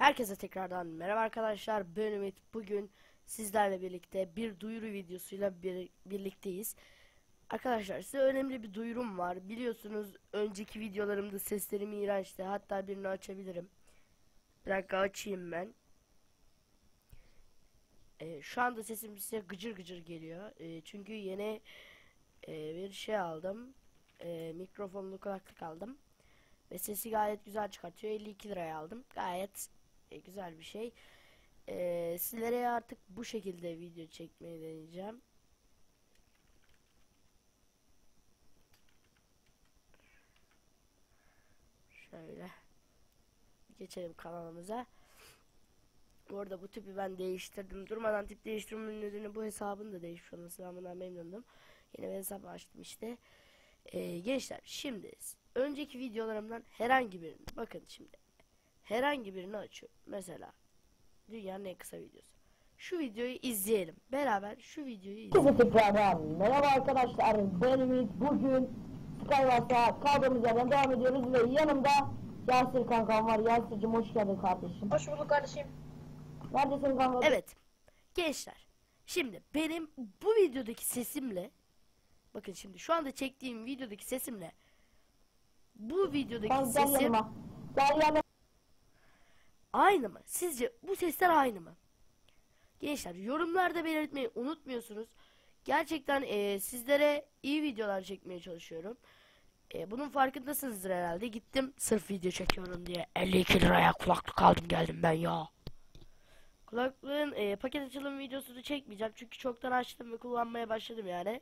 Herkese tekrardan merhaba arkadaşlar. Ben Ümit. Bugün sizlerle birlikte bir duyuru videosuyla bir, birlikteyiz. Arkadaşlar size önemli bir duyurum var. Biliyorsunuz önceki videolarımda seslerim iğrençti. Hatta birini açabilirim. Bir dakika açayım ben. Ee, şu anda sesim size gıcır gıcır geliyor. Ee, çünkü yeni e, bir şey aldım. Ee, mikrofonlu kulaklık aldım. Ve sesi gayet güzel çıkartıyor. 52 liraya aldım. Gayet e, güzel bir şey. E, sizlere artık bu şekilde video çekmeyi deneyeceğim. Şöyle. Geçelim kanalımıza. Bu arada bu tipi ben değiştirdim. Durmadan tip değiştirmenin nedeni bu hesabın da değişmiş olması. Ben bundan memnundum. Yeni bir hesap açtım işte. Ee, gençler şimdi önceki videolarımdan herhangi birini bakın şimdi herhangi birini açıyorum. Mesela dünyanın en kısa videosu. Şu videoyu izleyelim. Beraber şu videoyu izleyelim. Tekrardan merhaba arkadaşlar ben Ümit bugün Skywars'a kaldığımız yerden devam ediyoruz ve yanımda Yasir kankam var Yasir'cim hoş geldin kardeşim Hoş bulduk kardeşim. Neredesin kanka? Evet. Gençler. Şimdi benim bu videodaki sesimle bakın şimdi şu anda çektiğim videodaki sesimle bu videodaki Gel, gel sesim yanıma Gel yanıma aynı mı? Sizce bu sesler aynı mı? Gençler yorumlarda belirtmeyi unutmuyorsunuz. Gerçekten eee, sizlere iyi videolar çekmeye çalışıyorum. Eee, bunun farkındasınızdır herhalde. Gittim sırf video çekiyorum diye 52 liraya kulaklık aldım geldim ben ya. Kulaklığın eee, paket açılım videosunu çekmeyeceğim çünkü çoktan açtım ve kullanmaya başladım yani.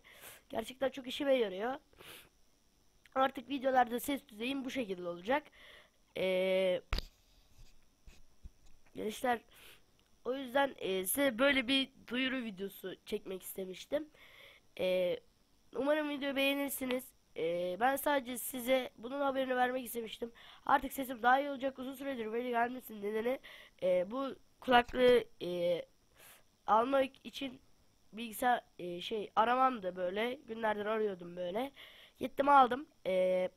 Gerçekten çok işime yarıyor. Artık videolarda ses düzeyim bu şekilde olacak. Eee Gençler o yüzden e, size böyle bir duyuru videosu çekmek istemiştim. E, umarım videoyu beğenirsiniz. E, ben sadece size bunun haberini vermek istemiştim. Artık sesim daha iyi olacak. Uzun süredir böyle gelmesin nedeni e, bu kulaklığı e, almak için bilgisayar e, şey aramam da böyle günlerdir arıyordum böyle. Gittim aldım. E,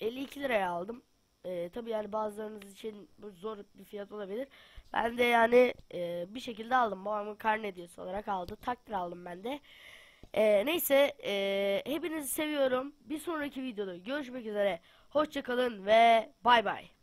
52 liraya aldım. E, tabii yani bazılarınız için bu zor bir fiyat olabilir. Ben de yani e, bir şekilde aldım. Babamın karne hediyesi olarak aldı. Takdir aldım ben de. E, neyse e, hepinizi seviyorum. Bir sonraki videoda görüşmek üzere. Hoşçakalın ve bay bay.